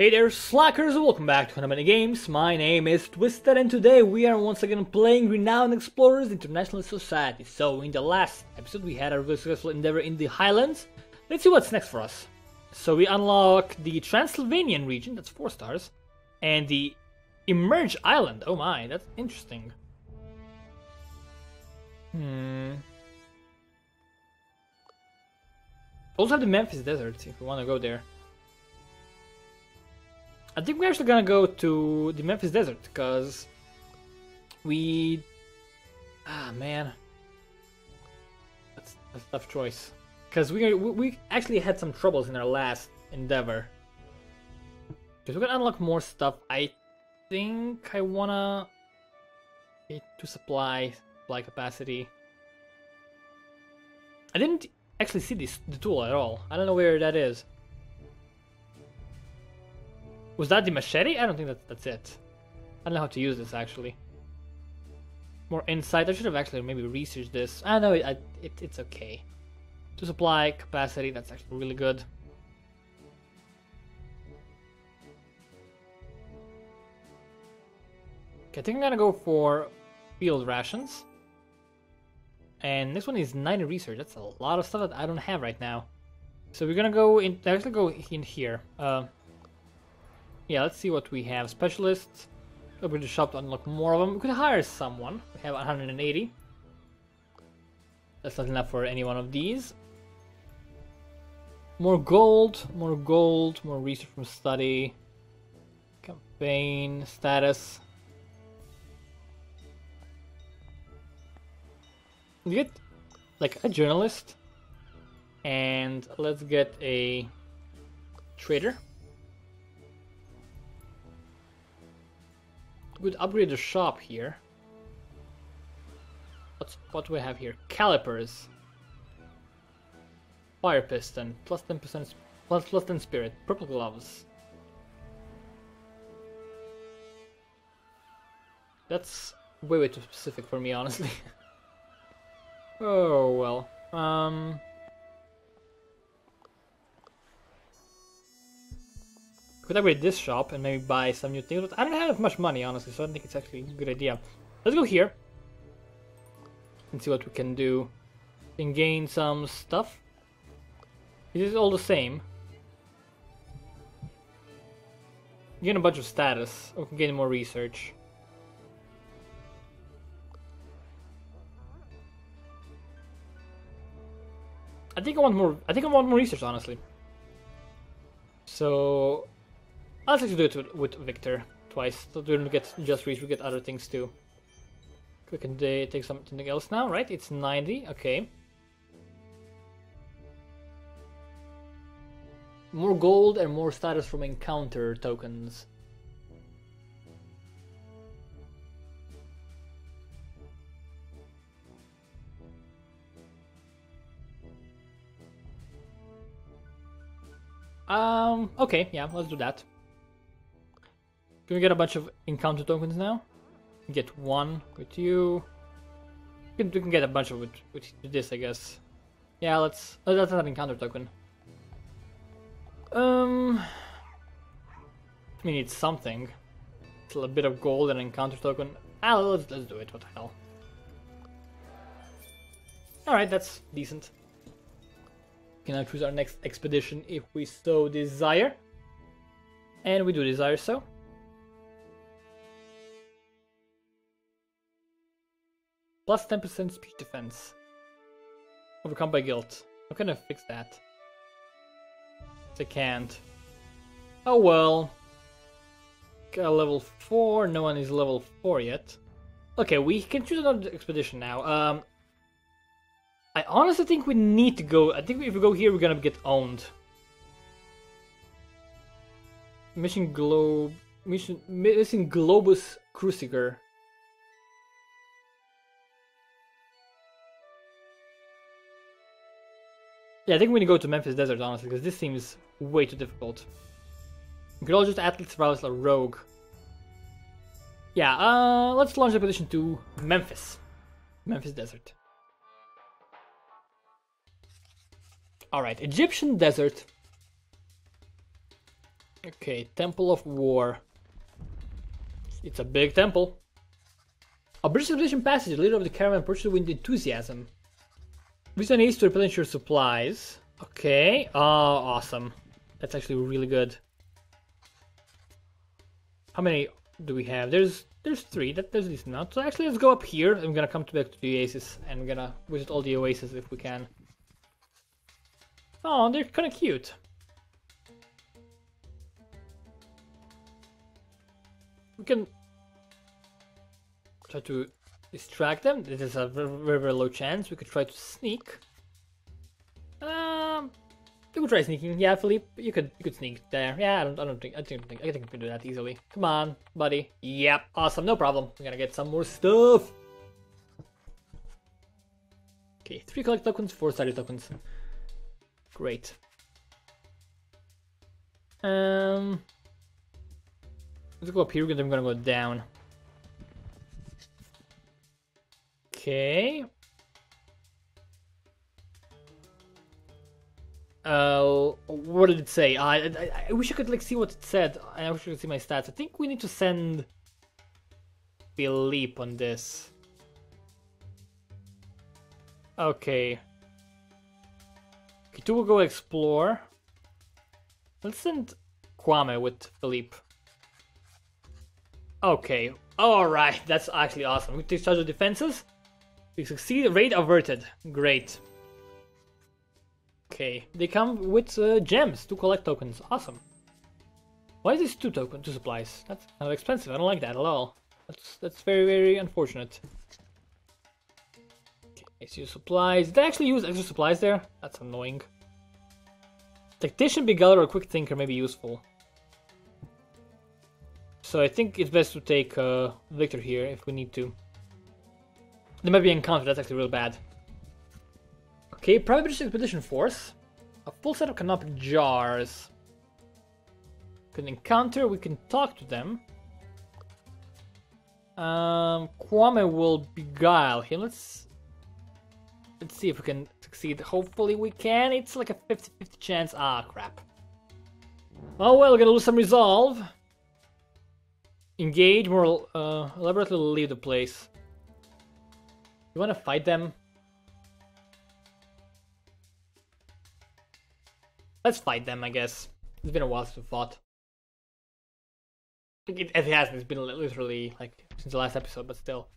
Hey there, slackers, welcome back to Many Games. My name is Twisted, and today we are once again playing Renowned Explorers International Society. So, in the last episode, we had a really successful endeavor in the Highlands. Let's see what's next for us. So, we unlock the Transylvanian region, that's 4 stars, and the Emerge Island. Oh my, that's interesting. Hmm. Also have the Memphis Desert if we want to go there. I think we're actually gonna go to the Memphis Desert because we. Ah man, that's, a tough choice. Because we we actually had some troubles in our last endeavor. Because we're gonna unlock more stuff. I think I wanna to supply supply capacity. I didn't actually see this the tool at all. I don't know where that is. Was that the machete? I don't think that, that's it. I don't know how to use this actually. More insight. I should have actually maybe researched this. I know it, it, it's okay. To supply capacity, that's actually really good. Okay, I think I'm gonna go for field rations. And this one is 90 research. That's a lot of stuff that I don't have right now. So we're gonna go in. Actually, go in here. Uh, yeah, let's see what we have. Specialists. Open the shop to unlock more of them. We could hire someone. We have 180. That's not enough for any one of these. More gold, more gold, more research from study. Campaign, status. Get like a journalist. And let's get a trader. Could upgrade the shop here. What's what do we have here? Calipers. Fire piston. Plus 10% plus plus 10 spirit. Purple gloves. That's way way too specific for me honestly. oh well. Um could upgrade this shop and maybe buy some new things, but I don't have much money, honestly, so I don't think it's actually a good idea. Let's go here and see what we can do. Can gain some stuff. It is all the same. Gain a bunch of status, we can gain more research. I think I want more. I think I want more research, honestly. So I'll actually do it with, with Victor twice. So we don't get just reach, we get other things too. We can take something else now, right? It's 90, okay. More gold and more status from encounter tokens. Um, okay, yeah, let's do that. Can we get a bunch of encounter tokens now? Get one with you. We can, we can get a bunch of with, with this, I guess. Yeah, let's. Oh, that's not an encounter token. Um, we need something. It's a bit of gold and an encounter token. Ah, let's let's do it. What the hell? All right, that's decent. We can now choose our next expedition if we so desire, and we do desire so. Plus 10% speech defense. Overcome by guilt. How can I fix that? I can't. Oh well. Got level 4, no one is level 4 yet. Okay, we can choose another expedition now. Um, I honestly think we need to go. I think if we go here, we're gonna get owned. Mission Globe. Mission. Mission Globus Cruciger. Yeah, I think we need to go to Memphis Desert, honestly, because this seems way too difficult. We could all just athletes versus a rogue. Yeah, uh, let's launch the expedition to Memphis. Memphis Desert. Alright, Egyptian Desert. Okay, Temple of War. It's a big temple. A British expedition passage, leader of the caravan pursued with enthusiasm. An east to replenish your supplies. Okay, oh, awesome. That's actually really good. How many do we have? There's there's three. That there's decent amount. So actually, let's go up here. I'm gonna come back to the oasis and we're gonna visit all the oases if we can. Oh, they're kind of cute. We can try to distract them. This is a very, very, low chance. We could try to sneak. Um, you could try sneaking. Yeah, Philippe, you could you could sneak there. Yeah, I don't I don't think I don't think I think we can do that easily. Come on, buddy. Yep, awesome, no problem. We're gonna get some more stuff. Okay, three collect tokens, four study tokens. Great. Um, let's go up here because I'm gonna go down. Okay. Uh, what did it say? I, I, I wish I could like see what it said. I wish I could see my stats. I think we need to send Philippe on this. Okay. Two will go explore. Let's send Kwame with Philippe. Okay. Alright, that's actually awesome. We take charge of defenses. We succeed. Raid averted. Great. Okay, they come with uh, gems to collect tokens. Awesome. Why is this two token, two supplies? That's kind of expensive. I don't like that at all. That's that's very very unfortunate. Okay, extra supplies. Did they actually use extra supplies there? That's annoying. Tactician, Beguiler, or Quick Thinker may be useful. So I think it's best to take uh, Victor here if we need to. There might be encounter. That's actually real bad. Okay, Private British Expedition Force. A full set of canopic jars. Can encounter, we can talk to them. Um, Kwame will beguile him. Let's let's see if we can succeed. Hopefully we can. It's like a 50-50 chance. Ah, crap. Oh well, we're gonna lose some resolve. Engage more uh, elaborately leave the place. You wanna fight them? Let's fight them, I guess. It's been a while since we fought. It, it hasn't, it's been literally like since the last episode, but still.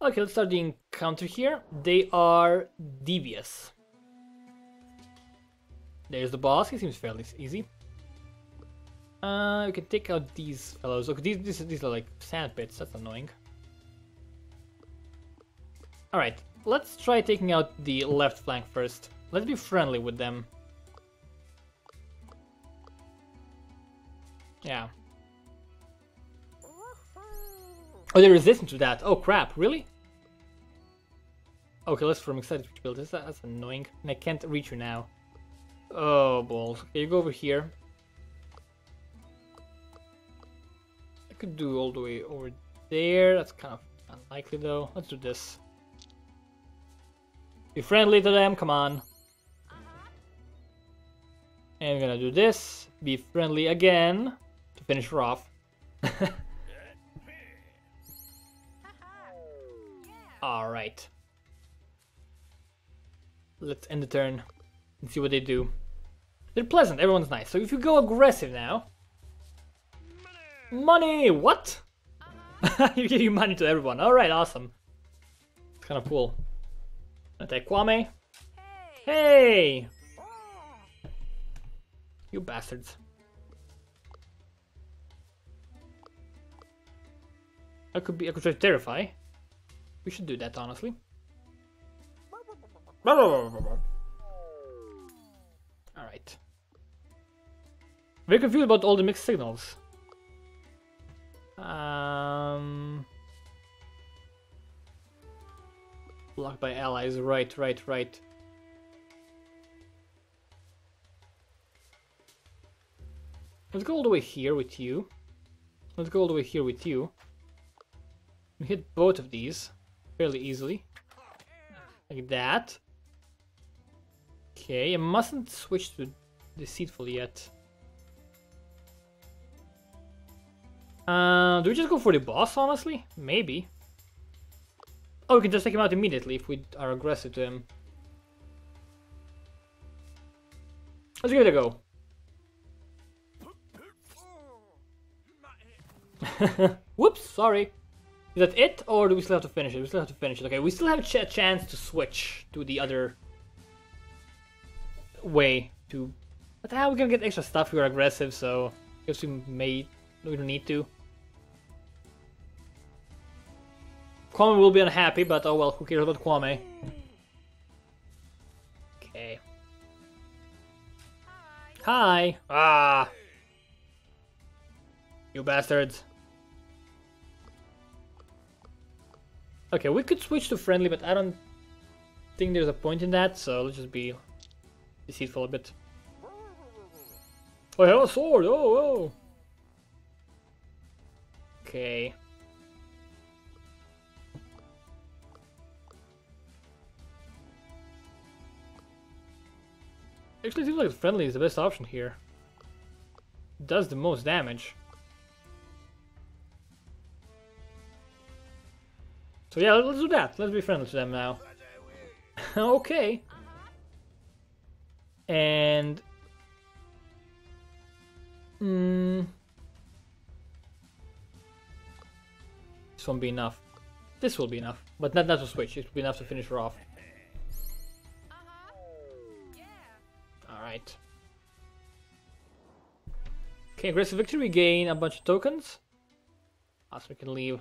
Okay, let's start the encounter here. They are devious. There's the boss, he seems fairly easy. Uh, you can take out these fellows. Okay, these, these, these are like sand pits, that's annoying. Alright, let's try taking out the left flank first. Let's be friendly with them. Yeah. Oh, they're resistant to that. Oh crap, really? Okay, let's from excited to build this. That's annoying. And I can't reach you now. Oh balls. Okay, you go over here. I could do all the way over there. That's kind of unlikely though. Let's do this. Be friendly to them, come on. And we're gonna do this. Be friendly again to finish her off. Alright. Let's end the turn and see what they do. They're pleasant, everyone's nice. So if you go aggressive now... Money! What? You're giving money to everyone. Alright, awesome. It's kind of cool. Attack Kwame. Hey! You bastards. I could be I could try to terrify. We should do that honestly. Alright. Very confused about all the mixed signals. Blocked by allies, right, right, right. Let's go all the way here with you. Let's go all the way here with you. We hit both of these fairly easily. Like that. Okay, I mustn't switch to deceitful yet. Uh, do we just go for the boss, honestly? Maybe. Oh, we can just take him out immediately if we are aggressive to him. Let's give it a go. Whoops, sorry. Is that it, or do we still have to finish it? We still have to finish it. Okay, we still have a ch chance to switch to the other way to... But now we're gonna get extra stuff if we're aggressive, so... I guess we may... We don't need to. Kwame will be unhappy, but oh well, who cares about Kwame? Okay. Hi! Ah! You bastards. Okay, we could switch to friendly, but I don't think there's a point in that, so let's just be deceitful a bit. I have a sword! Oh, oh! Okay. Actually, it seems like friendly is the best option here. does the most damage. So yeah, let's do that. Let's be friendly to them now. okay. And... Mm, this won't be enough. This will be enough. But not, not to switch. It will be enough to finish her off. Okay, aggressive victory. We gain a bunch of tokens. Also, we can leave.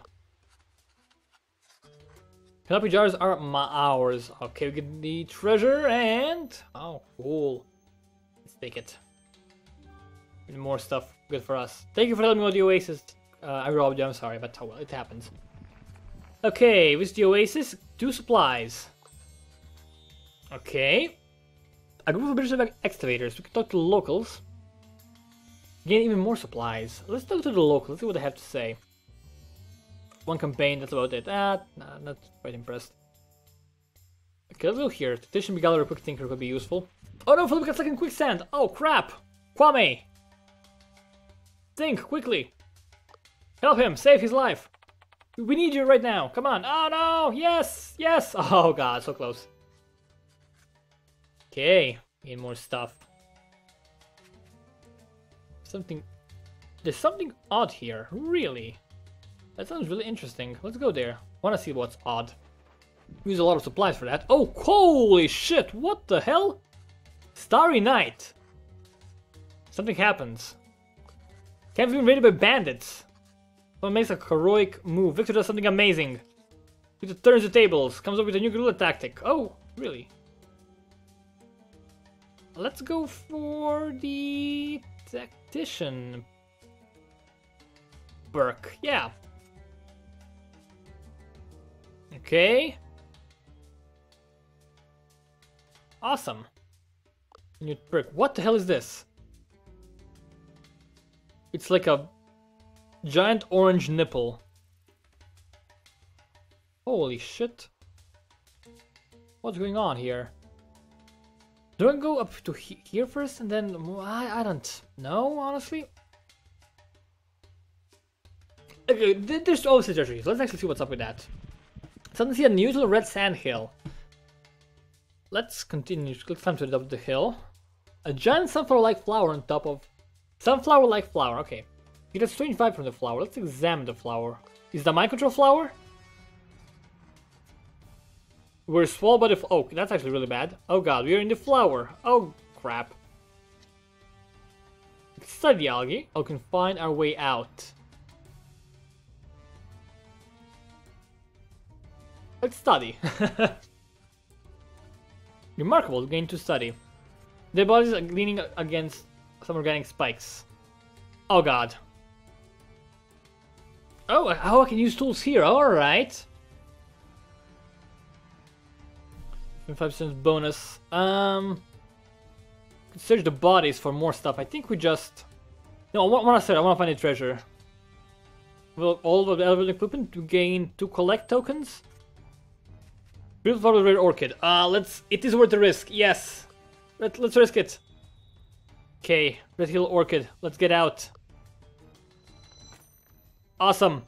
Canopic jars are my ours. Okay, we get the treasure and... Oh, cool. Let's take it. And more stuff. Good for us. Thank you for telling me about the Oasis. Uh, I robbed you, I'm sorry, but oh it happens. Okay, with the Oasis, two supplies. Okay. A group of British excavators. We can talk to the locals. Gain even more supplies. Let's talk to the locals, see what they have to say. One campaign, that's about it. Ah, nah, not quite impressed. Okay, let's go here. Tactician Beguiler Quick Thinker could be useful. Oh no, Philip got stuck in quicksand! Oh crap! Kwame! Think, quickly! Help him, save his life! We need you right now, come on! Oh no! Yes! Yes! Oh god, so close. Okay, need more stuff. Something... There's something odd here, really. That sounds really interesting. Let's go there. Wanna see what's odd. Use a lot of supplies for that. Oh, holy shit! What the hell? Starry Night! Something happens. Can't be invaded by bandits. Someone makes a heroic move. Victor does something amazing. Victor turns the tables. Comes up with a new guerrilla tactic. Oh, really? Let's go for the tactician. Burke. Yeah, Okay. Awesome. New brick. What the hell is this? It's like a giant orange nipple. Holy shit. What's going on here? Do I go up to he here first and then... I, I don't know, honestly. Okay, there's always a treasure. Let's actually see what's up with that. Suddenly see a unusual red sand hill. Let's continue. Let's climb to the top of the hill. A giant sunflower-like flower on top of... Sunflower-like flower, okay. Get a strange vibe from the flower. Let's examine the flower. Is the mind control flower? We're swallowed by the... Oh, that's actually really bad. Oh god, we are in the flower. Oh, crap. Study algae. Oh, can find our way out. Let's study. Remarkable, gain to study. Their bodies are leaning against some organic spikes. Oh god. Oh, how I can use tools here, alright. 5% bonus. Um, search the bodies for more stuff. I think we just... No, I want to I want to find a treasure. Will all of the elevator equipment to gain to collect tokens? Beautiful red orchid. Uh, let's... It is worth the risk, yes. Let, let's risk it. Okay, Red Hill Orchid. Let's get out. Awesome.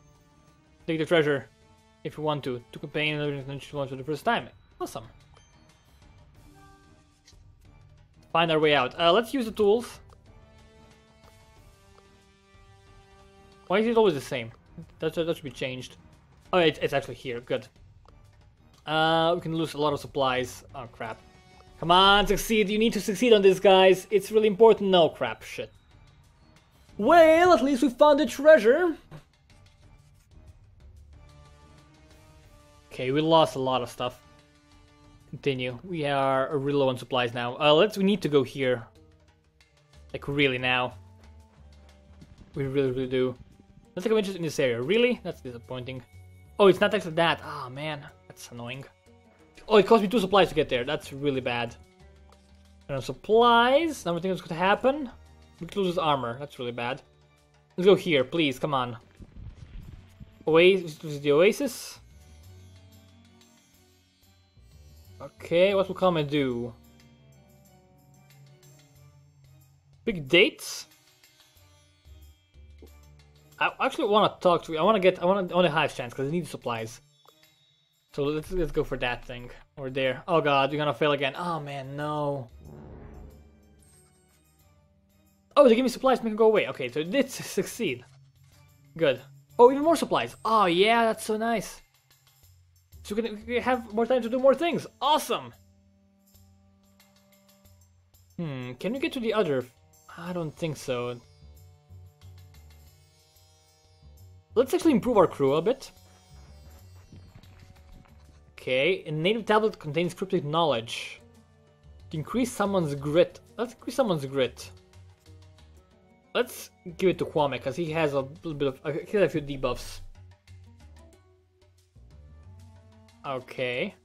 Take the treasure if you want to. To and launch for the first time. Awesome. Find our way out. Uh, let's use the tools. Why is it always the same? That, that should be changed. Oh, it's, it's actually here. Good. Uh, we can lose a lot of supplies. Oh, crap. Come on, succeed. You need to succeed on this, guys. It's really important. No, crap. Shit. Well, at least we found the treasure. Okay, we lost a lot of stuff. Continue. We are really low on supplies now. Uh, let's. We need to go here. Like really now. We really, really do. Take a interest in this area. Really? That's disappointing. Oh, it's not actually that. Ah, oh, man. That's annoying. Oh, it cost me two supplies to get there. That's really bad. And supplies. Another thing that's going to happen. We could lose his armor. That's really bad. Let's go here, please. Come on. Oasis. The Oasis. Okay, what will Comet do? Big dates? I actually want to talk to you. I want to get. I want to. Want a chance because I need supplies. So let's let's go for that thing. Or there. Oh god, you're gonna fail again. Oh man, no. Oh, they give me supplies, make them go away. Okay, so it did succeed. Good. Oh, even more supplies. Oh yeah, that's so nice. So we can, have more time to do more things. Awesome! Hmm, can we get to the other? I don't think so. Let's actually improve our crew a bit. Okay, a native tablet contains cryptic knowledge. To increase someone's grit. Let's increase someone's grit. Let's give it to Kwame because he has a little bit of he has a few debuffs. Okay.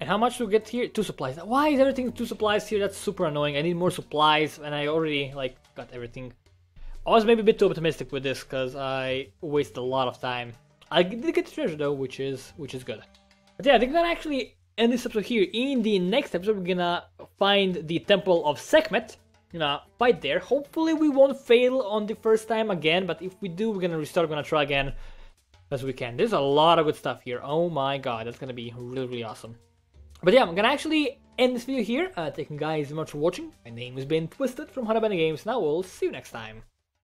And how much do we get here? Two supplies. Why is everything two supplies here? That's super annoying. I need more supplies and I already like got everything. I was maybe a bit too optimistic with this because I wasted a lot of time. I did get the treasure though, which is which is good. But yeah, I think that actually end this episode here. In the next episode, we're gonna find the Temple of Sekhmet. You know, fight there. Hopefully we won't fail on the first time again, but if we do, we're gonna restart, we're gonna try again as we can. There's a lot of good stuff here. Oh my god, that's gonna be really, really awesome. But yeah, I'm gonna actually end this video here. Uh, thank you guys so much for watching. My name has been Twisted from HoneyBunny Games, and I will see you next time.